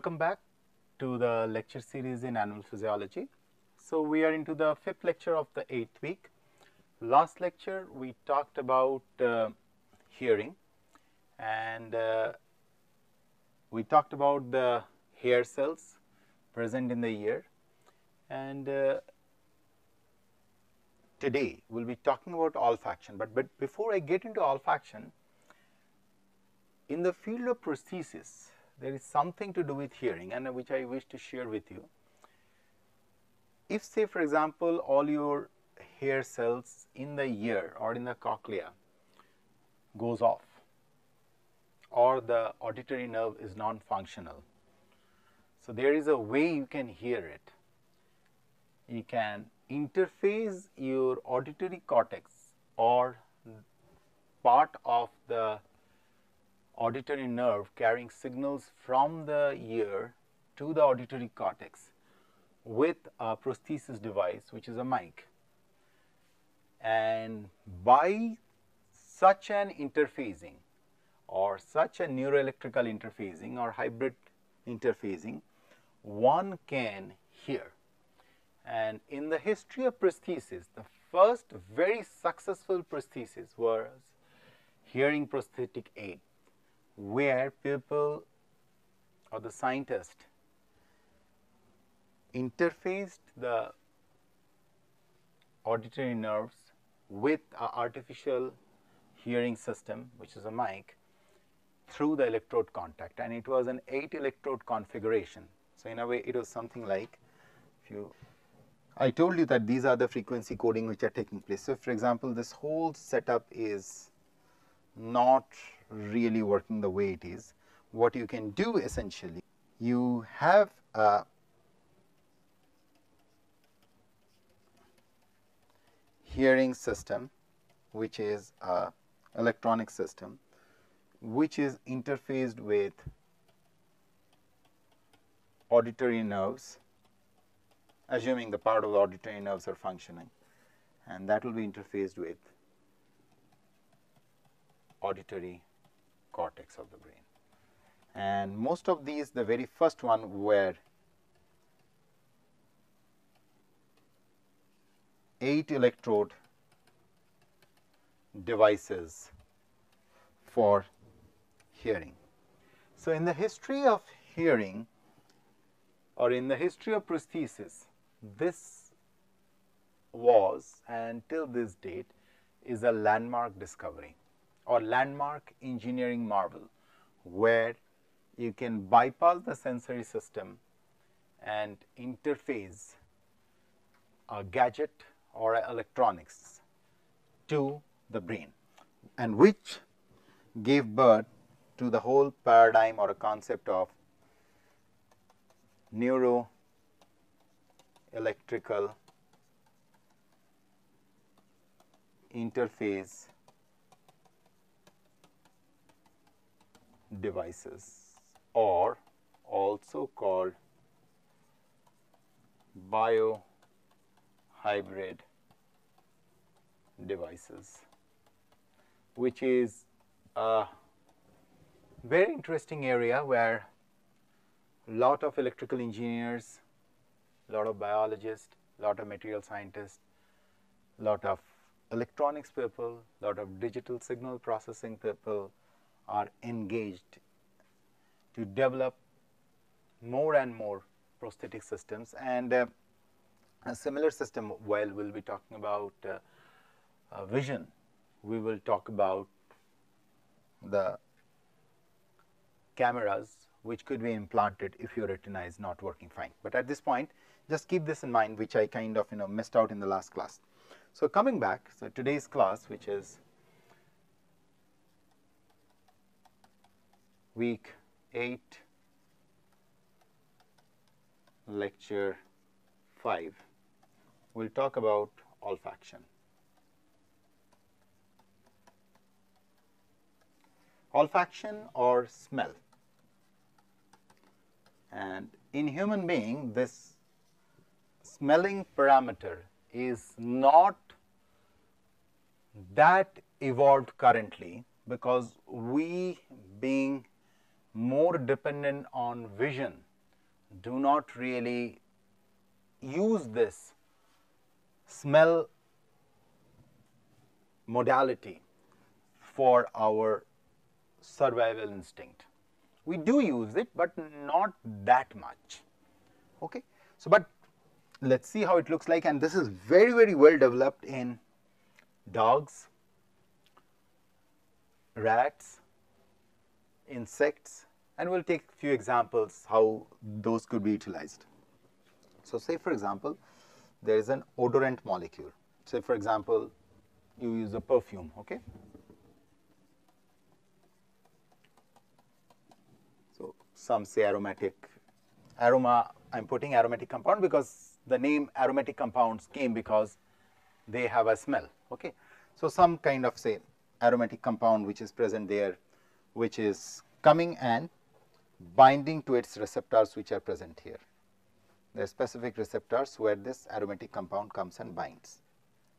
Welcome back to the lecture series in animal physiology. So, we are into the fifth lecture of the eighth week. Last lecture we talked about uh, hearing and uh, we talked about the hair cells present in the ear and uh, today we will be talking about olfaction. But, but before I get into olfaction, in the field of prosthesis, there is something to do with hearing and which I wish to share with you. If say for example, all your hair cells in the ear or in the cochlea goes off or the auditory nerve is non-functional. So, there is a way you can hear it. You can interface your auditory cortex or part of the auditory nerve carrying signals from the ear to the auditory cortex with a prosthesis device which is a mic. And by such an interfacing or such a neuroelectrical interfacing or hybrid interfacing, one can hear. And in the history of prosthesis, the first very successful prosthesis was hearing prosthetic aid where people or the scientist interfaced the auditory nerves with an artificial hearing system which is a mic through the electrode contact and it was an 8 electrode configuration. So, in a way it was something like if you I told you that these are the frequency coding which are taking place. So, for example, this whole setup is not really working the way it is. What you can do essentially, you have a hearing system which is a electronic system which is interfaced with auditory nerves assuming the part of the auditory nerves are functioning and that will be interfaced with auditory cortex of the brain. And most of these, the very first one were 8 electrode devices for hearing. So, in the history of hearing or in the history of prosthesis, this was and till this date is a landmark discovery or landmark engineering marvel where you can bypass the sensory system and interface a gadget or electronics to the brain and which gave birth to the whole paradigm or a concept of neuro electrical interface devices or also called biohybrid devices which is a very interesting area where lot of electrical engineers, lot of biologists, lot of material scientists, lot of electronics people, lot of digital signal processing people are engaged to develop more and more prosthetic systems and uh, a similar system while we will be talking about uh, uh, vision, we will talk about the cameras which could be implanted if your retina is not working fine. But at this point just keep this in mind which I kind of you know missed out in the last class. So, coming back, so today's class which is week 8 lecture 5 we will talk about olfaction. Olfaction or smell and in human being this smelling parameter is not that evolved currently because we being more dependent on vision do not really use this smell modality for our survival instinct. We do use it, but not that much. Okay. So, but let us see how it looks like and this is very, very well developed in dogs, rats, insects and we will take few examples how those could be utilized. So, say for example, there is an odorant molecule. Say for example, you use a perfume, okay. So, some say aromatic aroma, I am putting aromatic compound because the name aromatic compounds came because they have a smell, okay. So, some kind of say aromatic compound which is present there, which is coming and binding to its receptors which are present here. The specific receptors where this aromatic compound comes and binds.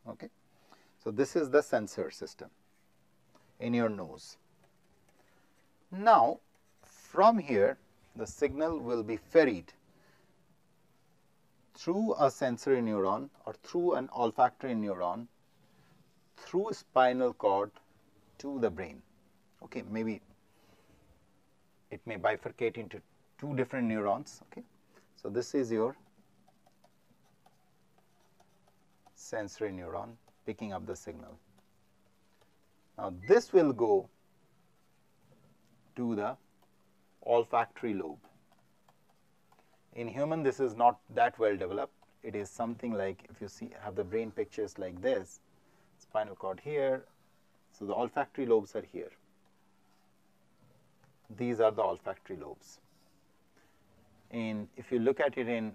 Okay. So, this is the sensor system in your nose. Now, from here the signal will be ferried through a sensory neuron or through an olfactory neuron through spinal cord to the brain. Okay, maybe it may bifurcate into two different neurons. Okay. So, this is your sensory neuron picking up the signal. Now, this will go to the olfactory lobe. In human, this is not that well developed. It is something like if you see have the brain pictures like this, spinal cord here. So, the olfactory lobes are here these are the olfactory lobes. And if you look at it in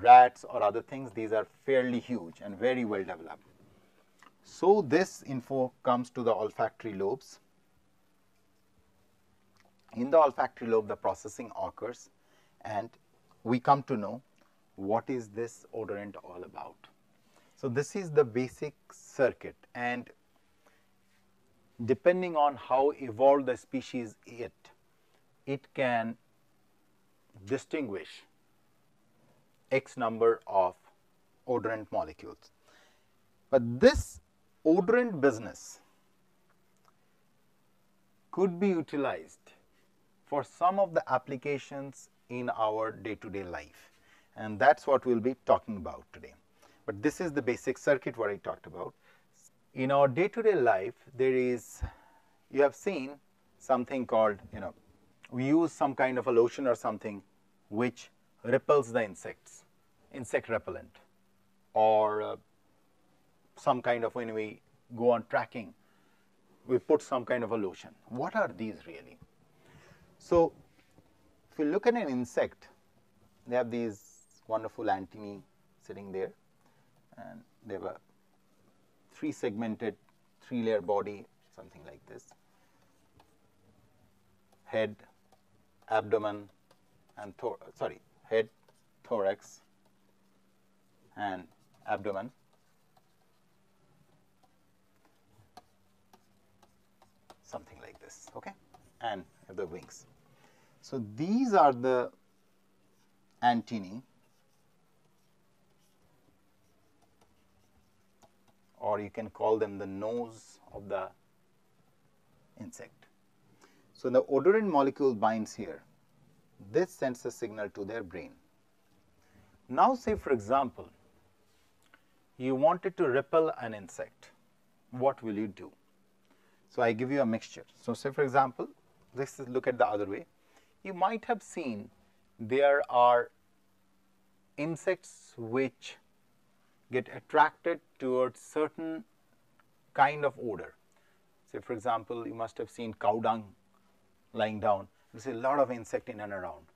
rats or other things, these are fairly huge and very well developed. So, this info comes to the olfactory lobes. In the olfactory lobe, the processing occurs and we come to know what is this odorant all about. So, this is the basic circuit and depending on how evolved the species it, it can distinguish x number of odorant molecules. But this odorant business could be utilized for some of the applications in our day to day life and that is what we will be talking about today. But this is the basic circuit what I talked about in our day to day life there is you have seen something called you know we use some kind of a lotion or something which repels the insects insect repellent. Or uh, some kind of when we go on tracking we put some kind of a lotion. What are these really? So if you look at an insect they have these wonderful antennae sitting there and they have a three segmented three layer body something like this. Head abdomen and thor sorry head thorax and abdomen. Something like this okay? And the wings. So these are the antennae or you can call them the nose of the insect. So, the odorant molecule binds here, this sends a signal to their brain. Now, say for example, you wanted to repel an insect, what will you do? So, I give you a mixture. So, say for example, is look at the other way, you might have seen there are insects which get attracted towards certain kind of odor. Say for example, you must have seen cow dung lying down, you see a lot of insect in and around.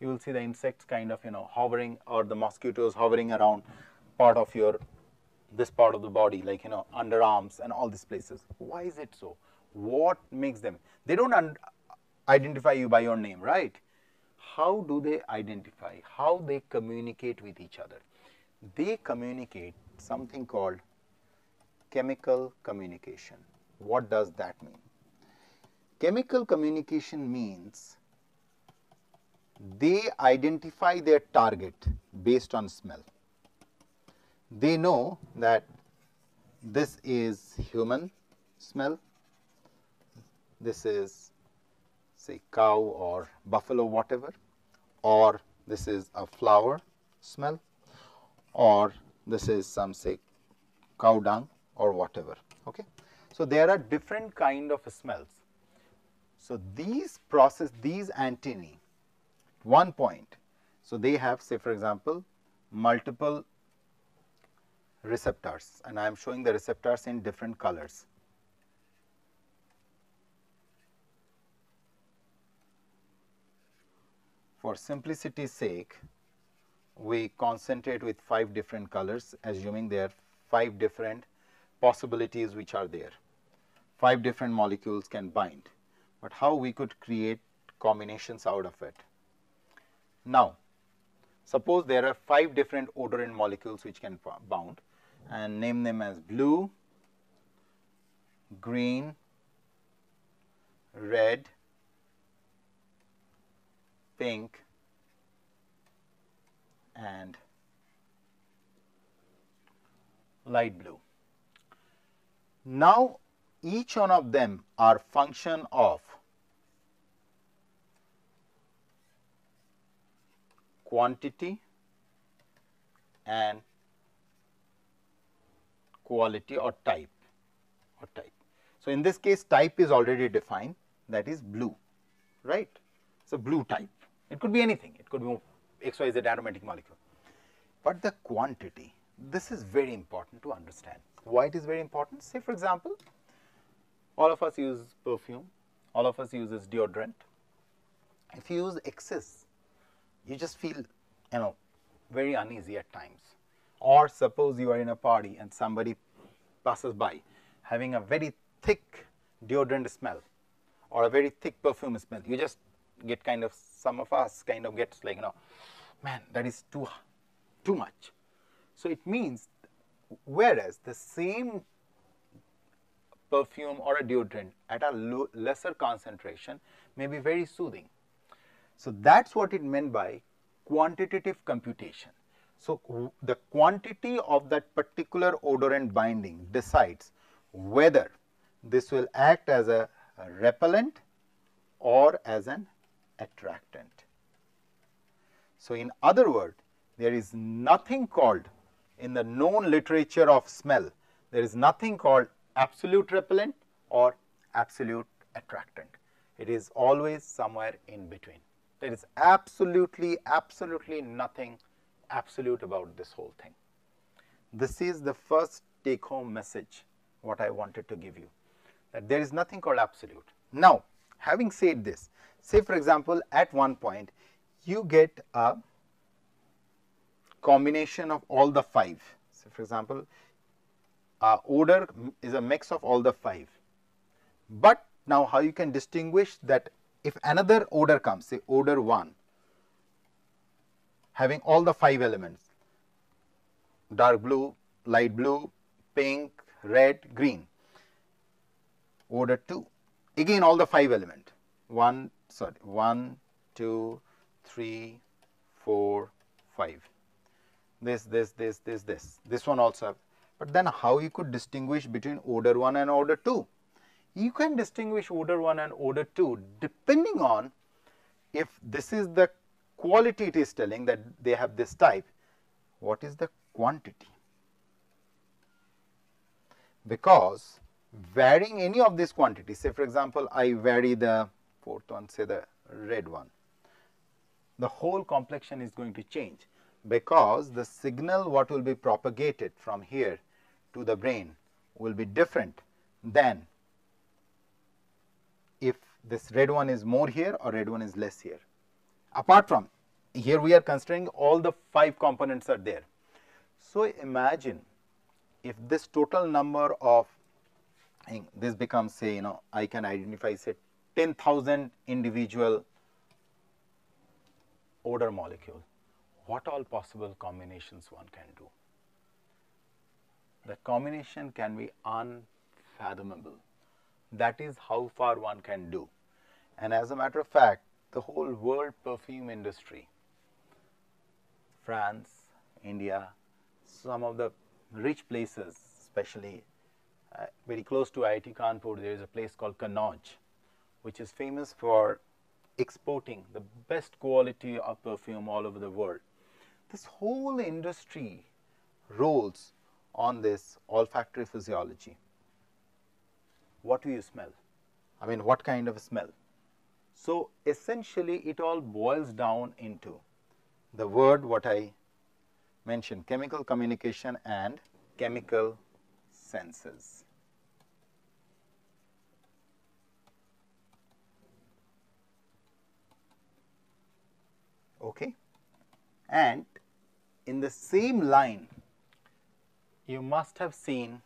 You will see the insects kind of you know hovering or the mosquitoes hovering around part of your this part of the body like you know underarms and all these places. Why is it so? What makes them? They do not identify you by your name, right? How do they identify? How they communicate with each other? They communicate something called chemical communication. What does that mean? Chemical communication means they identify their target based on smell. They know that this is human smell, this is say cow or buffalo whatever or this is a flower smell or this is some say cow dung or whatever. Okay. So, there are different kind of smells. So, these process these antennae one point. So, they have say for example, multiple receptors and I am showing the receptors in different colors. For simplicity's sake, we concentrate with five different colors assuming there are five different possibilities which are there. Five different molecules can bind, but how we could create combinations out of it. Now, suppose there are five different odorant molecules which can bound and name them as blue, green, red, pink and light blue. Now, each one of them are function of quantity and quality or type or type. So, in this case type is already defined that is blue right. So, blue type it could be anything it could be XYZ aromatic molecule. But the quantity this is very important to understand. Why it is very important? Say for example, all of us use perfume, all of us uses deodorant. If you use excess, you just feel you know very uneasy at times. Or suppose you are in a party and somebody passes by having a very thick deodorant smell or a very thick perfume smell, you just get kind of some of us kind of gets like you know man that is too too much. So, it means whereas the same perfume or a deodorant at a lesser concentration may be very soothing. So, that is what it meant by quantitative computation. So, the quantity of that particular odorant binding decides whether this will act as a repellent or as an attractant. So, in other words, there is nothing called in the known literature of smell, there is nothing called absolute repellent or absolute attractant. It is always somewhere in between. There is absolutely, absolutely nothing absolute about this whole thing. This is the first take home message what I wanted to give you that there is nothing called absolute. Now, having said this, say for example, at one point you get a combination of all the five. So, for example, uh, odor is a mix of all the five. But now how you can distinguish that if another odor comes, say odor 1, having all the five elements dark blue, light blue, pink, red, green. Odor 2 again all the five element. 1 sorry 1 2 3 4 5 this this this this this. This one also. But then how you could distinguish between order 1 and order 2 you can distinguish order 1 and order 2 depending on if this is the quality it is telling that they have this type, what is the quantity? Because varying any of these quantities, say for example, I vary the fourth one, say the red one, the whole complexion is going to change because the signal what will be propagated from here to the brain will be different than if this red one is more here or red one is less here. Apart from here we are considering all the five components are there. So, imagine if this total number of this becomes say you know I can identify say 10,000 individual odor molecule, what all possible combinations one can do. The combination can be unfathomable. That is how far one can do. And as a matter of fact, the whole world perfume industry, France, India, some of the rich places, especially uh, very close to IIT Kanpur, there is a place called Kannauj, which is famous for exporting the best quality of perfume all over the world. This whole industry rolls on this olfactory physiology. What do you smell? I mean, what kind of smell? So, essentially it all boils down into the word what I mentioned chemical communication and chemical senses. Okay. And in the same line, you must have seen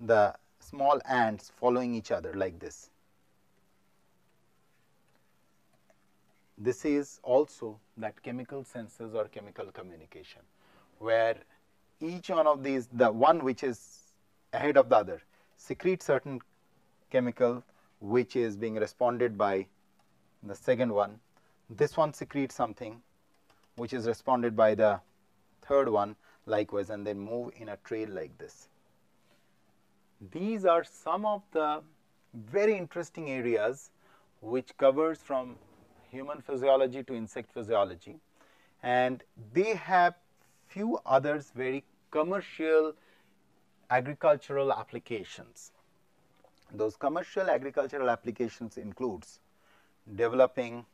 the small ants following each other like this. This is also that chemical senses or chemical communication, where each one of these, the one which is ahead of the other, secretes certain chemical which is being responded by the second one. This one secretes something which is responded by the third one likewise and then move in a trail like this. These are some of the very interesting areas which covers from human physiology to insect physiology and they have few others very commercial agricultural applications. Those commercial agricultural applications includes developing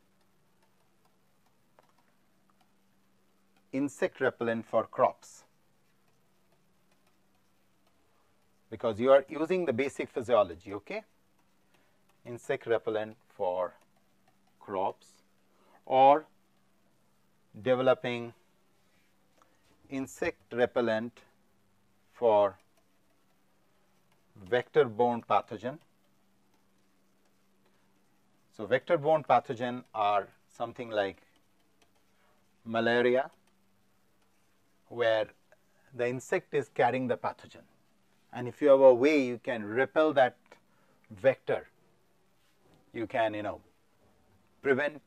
insect repellent for crops because you are using the basic physiology okay insect repellent for crops or developing insect repellent for vector borne pathogen. So, vector borne pathogen are something like malaria, where the insect is carrying the pathogen and if you have a way you can repel that vector, you can you know prevent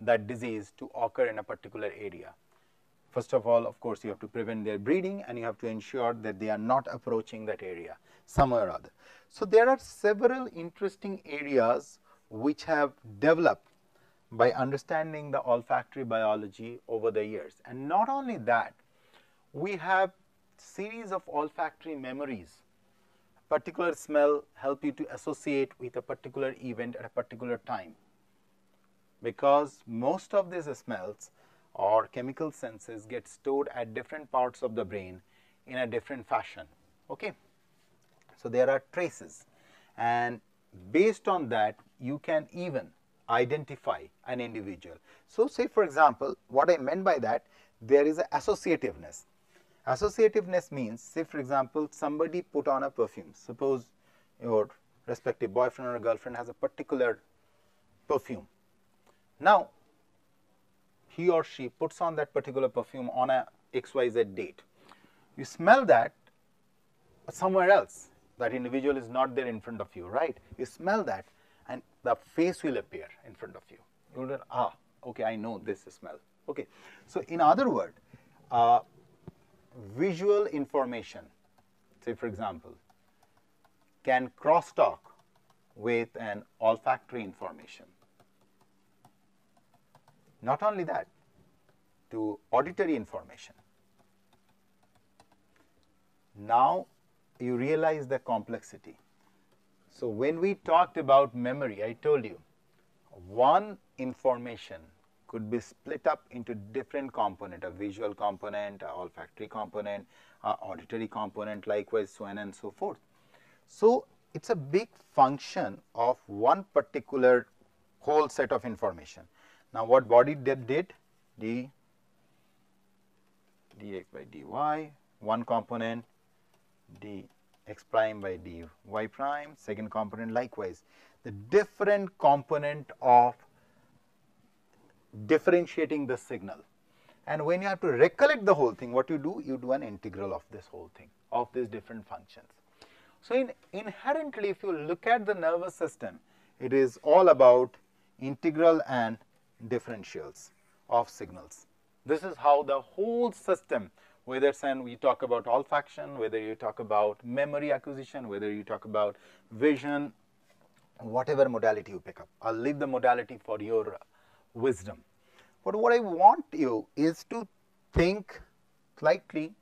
that disease to occur in a particular area. First of all, of course, you have to prevent their breeding and you have to ensure that they are not approaching that area somewhere or other. So, there are several interesting areas which have developed by understanding the olfactory biology over the years. And not only that, we have series of olfactory memories. Particular smell help you to associate with a particular event at a particular time because most of these smells or chemical senses get stored at different parts of the brain in a different fashion. Okay. So, there are traces and based on that you can even identify an individual. So, say for example, what I meant by that there is a associativeness Associativeness means say for example, somebody put on a perfume. Suppose your respective boyfriend or girlfriend has a particular perfume. Now, he or she puts on that particular perfume on a XYZ date. You smell that somewhere else, that individual is not there in front of you, right? You smell that and the face will appear in front of you. You will, ah, okay, I know this smell. Okay. So, in other word, uh, visual information, say for example, can crosstalk with an olfactory information. Not only that, to auditory information. Now you realize the complexity. So when we talked about memory, I told you one information could be split up into different component, a visual component, a olfactory component, a auditory component, likewise so on and so forth. So, it is a big function of one particular whole set of information. Now, what body did, did d dx by dy, one component dx prime by dy prime, second component likewise. The different component of differentiating the signal. And when you have to recollect the whole thing, what you do? You do an integral of this whole thing, of these different functions. So, in inherently if you look at the nervous system, it is all about integral and differentials of signals. This is how the whole system, whether and we talk about olfaction, whether you talk about memory acquisition, whether you talk about vision, whatever modality you pick up. I'll leave the modality for your wisdom. But what I want you is to think slightly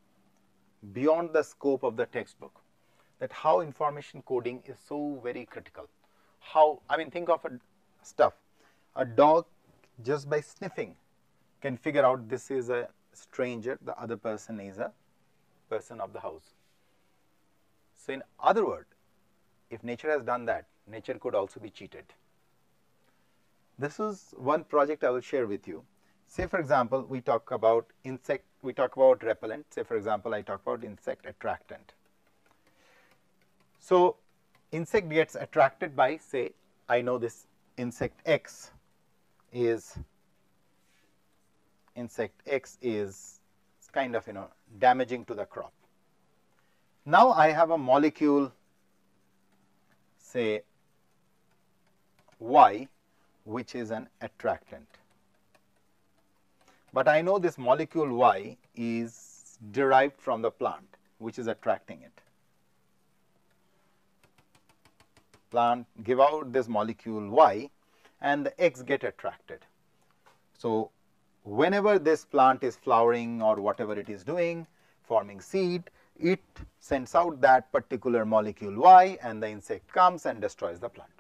beyond the scope of the textbook that how information coding is so very critical. How, I mean, think of a stuff. A dog just by sniffing can figure out this is a stranger, the other person is a person of the house. So, in other words, if nature has done that, nature could also be cheated. This is one project I will share with you. Say for example, we talk about insect, we talk about repellent. Say for example, I talk about insect attractant. So, insect gets attracted by say, I know this insect X is insect X is kind of you know damaging to the crop. Now, I have a molecule say Y which is an attractant. But I know this molecule Y is derived from the plant which is attracting it. Plant give out this molecule Y and the X get attracted. So, whenever this plant is flowering or whatever it is doing forming seed, it sends out that particular molecule Y and the insect comes and destroys the plant.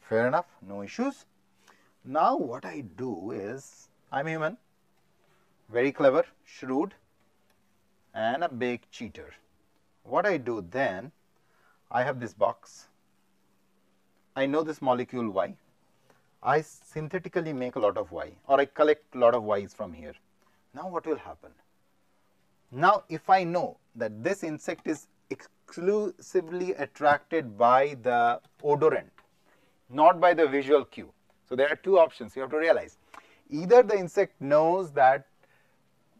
Fair enough, no issues. Now, what I do is, I am human, very clever, shrewd and a big cheater. What I do then, I have this box, I know this molecule Y, I synthetically make a lot of Y or I collect a lot of Y's from here. Now, what will happen? Now, if I know that this insect is exclusively attracted by the odorant, not by the visual cue. So, there are two options you have to realize. Either the insect knows that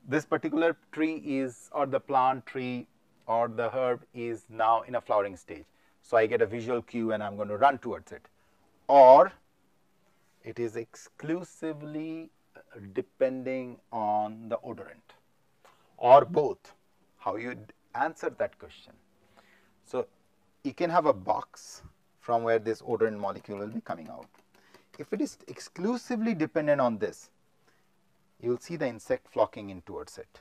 this particular tree is or the plant tree or the herb is now in a flowering stage. So, I get a visual cue and I am going to run towards it or it is exclusively depending on the odorant or both, how you answer that question. So, you can have a box from where this odorant molecule will be coming out. If it is exclusively dependent on this, you will see the insect flocking in towards it.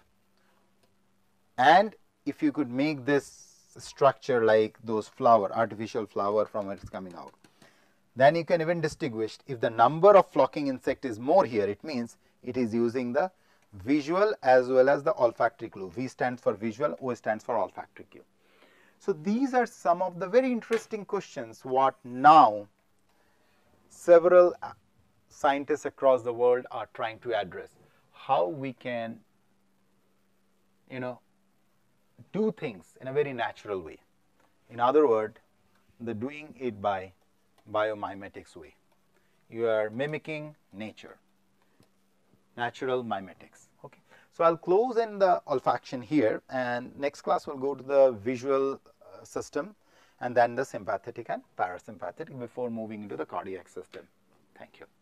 And if you could make this structure like those flower, artificial flower from where it's coming out, then you can even distinguish if the number of flocking insect is more here, it means it is using the visual as well as the olfactory clue. V stands for visual, O stands for olfactory cue. So, these are some of the very interesting questions what now several uh, scientists across the world are trying to address. How we can, you know, do things in a very natural way. In other words, the doing it by biomimetics way. You are mimicking nature, natural mimetics. Okay. So, I will close in the olfaction here and next class we will go to the visual uh, system and then the sympathetic and parasympathetic before moving into the cardiac system. Thank you.